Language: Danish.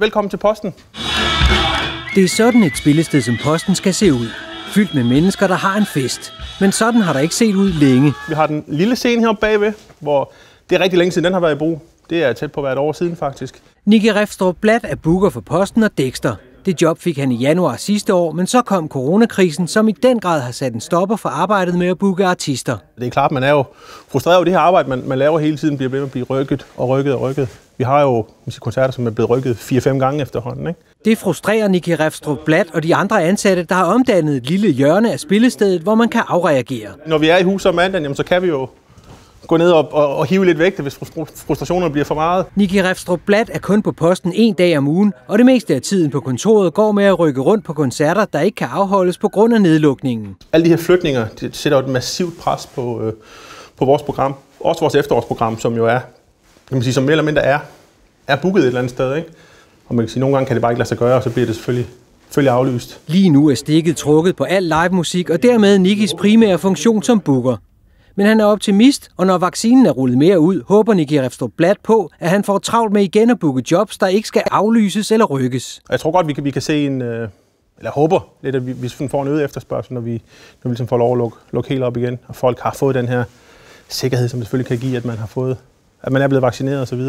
Velkommen til Posten. Det er sådan et spillested, som Posten skal se ud. Fyldt med mennesker, der har en fest. Men sådan har der ikke set ud længe. Vi har den lille scene heroppe bagved, hvor det er rigtig længe siden, den har været i brug. Det er tæt på hvert år siden, faktisk. Nicky Refstrup Blatt er booker for Posten og Dexter. Det job fik han i januar sidste år, men så kom coronakrisen, som i den grad har sat en stopper for arbejdet med at booke artister. Det er klart, man er jo frustreret over det her arbejde, man, man laver hele tiden, bliver ved med at blive rykket og rykket og rykket. Vi har jo sige, koncerter, som er blevet rykket 4-5 gange efterhånden. Ikke? Det frustrerer Nicky Refstrup Blatt og de andre ansatte, der har omdannet et lille hjørne af spillestedet, hvor man kan afreagere. Når vi er i hus om mandagen, jamen, så kan vi jo gå ned og, og, og hive lidt vægt, hvis frustrationerne bliver for meget. Nicky Refstrup Blatt er kun på posten en dag om ugen, og det meste af tiden på kontoret går med at rykke rundt på koncerter, der ikke kan afholdes på grund af nedlukningen. Alle de her flytninger det sætter et massivt pres på, øh, på vores program. Også vores efterårsprogram, som jo er, kan man sige, som mere eller mindre er, er booket et eller andet sted. Ikke? Og man kan sige, at nogle gange kan det bare ikke lade sig gøre, og så bliver det selvfølgelig selvfølgelig aflyst. Lige nu er stikket trukket på al live musik, og dermed Nikis primære funktion som booker. Men han er optimist, og når vaccinen er rullet mere ud, håber Nicky Refstrup Blad på, at han får travlt med igen at booke jobs, der ikke skal aflyses eller rykkes. Jeg tror godt, vi kan, vi kan se en, øh, eller håber lidt, at vi, vi får en øget efterspørgsel, når vi, når vi ligesom får lov at lukke, lukke helt op igen, og folk har fået den her sikkerhed, som det selvfølgelig kan give, at man har fået, at man er blevet vaccineret osv.